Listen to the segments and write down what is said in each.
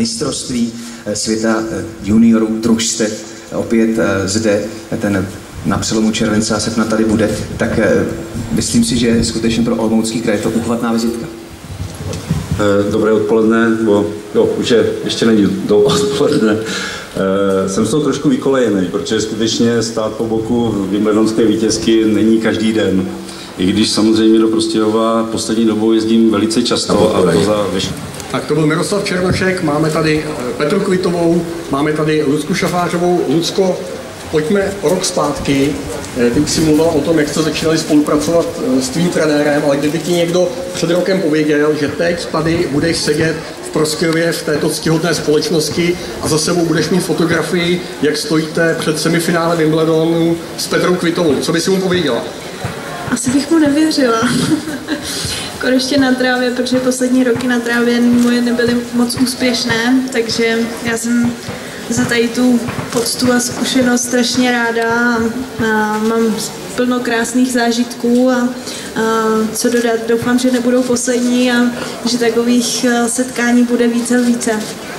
14. rokem mistrovství světa juniorů družstev. Opět zde ten na přelomu července a srpna tady bude, tak myslím si, že skutečně pro Olomoucký kraj je to uchvatná vizitka. Dobré odpoledne, bo jo, už je, ještě není do odpoledne. Jsem s toho trošku vykolejený, protože skutečně stát po boku Wimbledonské vítězky není každý den. I když samozřejmě do Prostějova poslední dobou jezdím velice často a to za veš- tak to byl Miroslav Černošek, máme tady Petru Kvitovou, máme tady Lucku Šafářovou. Lucko, pojďme rok zpátky. Ty už si mluvil o tom, jak jste začínali spolupracovat s tvým trenérem, ale kdyby ti někdo před rokem pověděl, že teď tady budeš sedět v Prostějově v této ctihodné společnosti a za sebou budeš mít fotografii, jak stojíte před semifinále Wimbledonu s Petrou Kvitovou. Co by si mu pověděla? Asi bych mu nevěřila. Konečně na trávě, protože poslední roky na trávě moje nebyly moc úspěšné, takže já jsem za tady tu poctu a zkušenost strašně ráda a, mám plno krásných zážitků a, a co dodat, doufám, že nebudou poslední a že takových setkání bude více a více.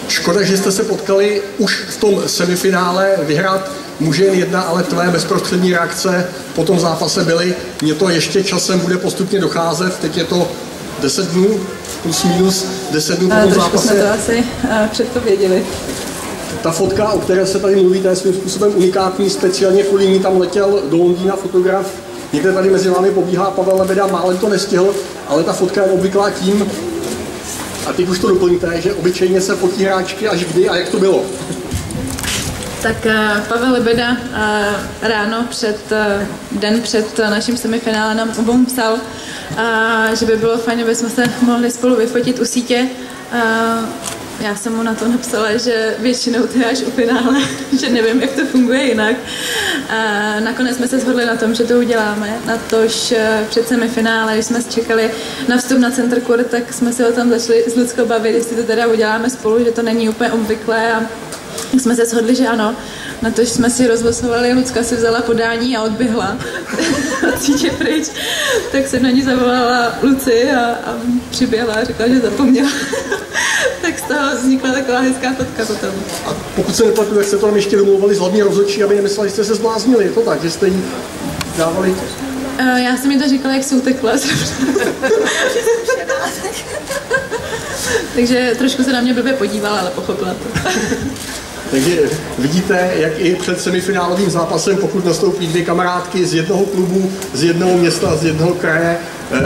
Škoda, že jste se potkali už v tom semifinále vyhrát může jen jedna, ale tvé bezprostřední reakce po tom zápase byly, mně to ještě časem bude postupně docházet, teď je to 10 dnů, plus minus 10 dnů po tom zápase. jsme to asi předpověděli. Ta fotka, o které se tady mluví, je svým způsobem unikátní, speciálně kvůli ní tam letěl do Londýna fotograf. Někde tady mezi vámi pobíhá Pavel Lebeda, málem to nestihl, ale ta fotka je obvyklá tím, a teď už to doplňte, že obyčejně se fotí hráčky až kdy a jak to bylo. Tak Pavel Lebeda ráno před, den před naším semifinále nám obou psal, že by bylo fajn, aby jsme se mohli spolu vyfotit u sítě. Já jsem mu na to napsala, že většinou to je až u finále, že nevím, jak to funguje jinak. A nakonec jsme se shodli na tom, že to uděláme. Na tož před semifinále, když jsme čekali na vstup na Center Court, tak jsme se o tom začali s Ludskou bavit, jestli to teda uděláme spolu, že to není úplně obvyklé. A jsme se shodli, že ano. Na to jsme si rozlosovali, Lucka si vzala podání a odběhla od sítě pryč. Tak jsem na ní zavolala Luci a, a přiběhla a řekla, že zapomněla. tak z toho vznikla taková hezká fotka potom. A pokud se nepletu, jak jste to tam ještě domluvali s hlavní rozhodčí, aby nemysleli, že jste se zbláznili. Je to tak, že jste jí dávali... Uh, já jsem mi to říkala, jak se utekla. Takže trošku se na mě blbě podívala, ale pochopila to. Takže vidíte, jak i před semifinálovým zápasem, pokud nastoupí dvě kamarádky z jednoho klubu, z jednoho města, z jednoho kraje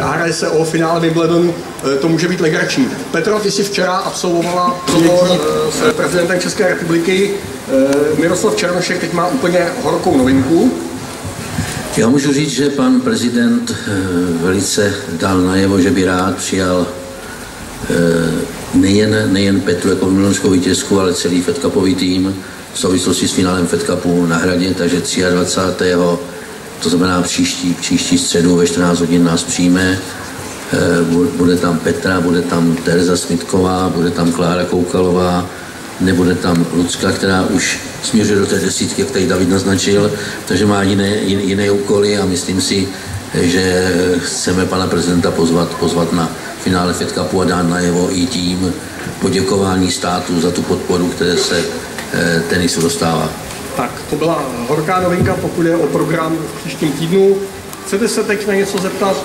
a hraje se o finále Wimbledonu, to může být legrační. Petra, ty si včera absolvovala rozhovor s prezidentem České republiky. Miroslav Černošek teď má úplně horkou novinku. Já můžu říct, že pan prezident velice dal najevo, že by rád přijal nejen, nejen Petru jako milonskou vítězku, ale celý Fed Cupový tým v souvislosti s finálem Fed Cupu na hradě, takže 23. to znamená příští, příští středu ve 14 hodin nás přijme. Bude tam Petra, bude tam Tereza Smitková, bude tam Klára Koukalová, nebude tam Lucka, která už směřuje do té desítky, jak tady David naznačil, takže má jiné, jiné úkoly a myslím si, že chceme pana prezidenta pozvat, pozvat na finále Fed Cupu a dát najevo i tím poděkování státu za tu podporu, které se eh, tenisu dostává. Tak, to byla horká novinka, pokud je o program v příštím týdnu. Chcete se teď na něco zeptat?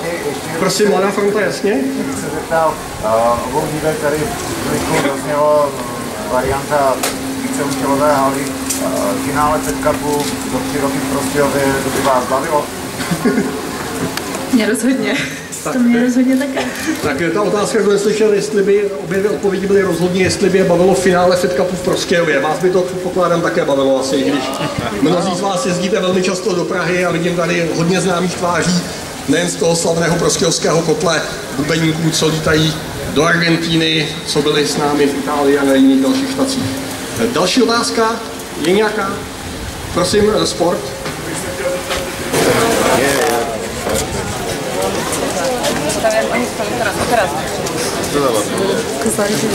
Prosím, Mladá fronta, jasně? se zeptal, uh, obou dívek tady v zaznělo varianta víceúčelové haly, uh, finále Fed Cupu do tři roky v Prostějově, to by vás bavilo? Mě rozhodně. Tak, to mě rozhodně také. Tak ta otázka, kdo neslyšel, jestli by obě dvě odpovědi byly rozhodně, jestli by je bavilo finále Fed Cupu v Prostějově. Vás by to předpokládám také bavilo asi, když mnozí z vás jezdíte velmi často do Prahy a vidím tady hodně známých tváří, nejen z toho slavného prostějovského kotle bubeníků, co lítají do Argentíny, co byli s námi v Itálii a na jiných dalších štacích. Další otázka je nějaká? Prosím, sport. stawiam, oni stawiają teraz, a teraz. Co za was? Kazali się.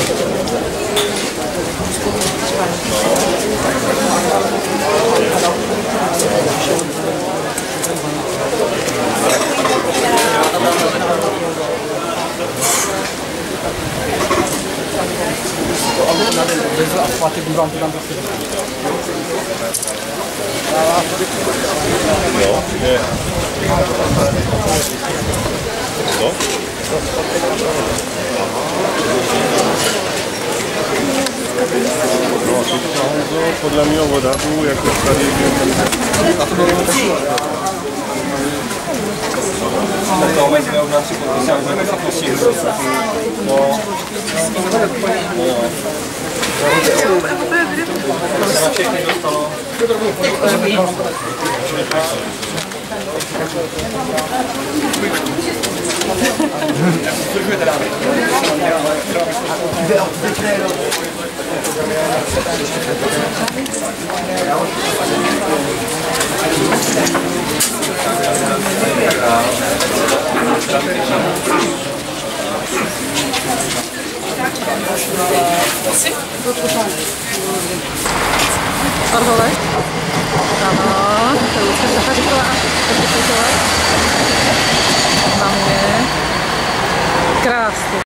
Bezi Fatih Duran falan da Yok. Evet. Co? No, to bardzo podlamiowo woda był jako prawie Tomek miał na przykład wyciągnąć zaprosił do... Mám je. Krásně.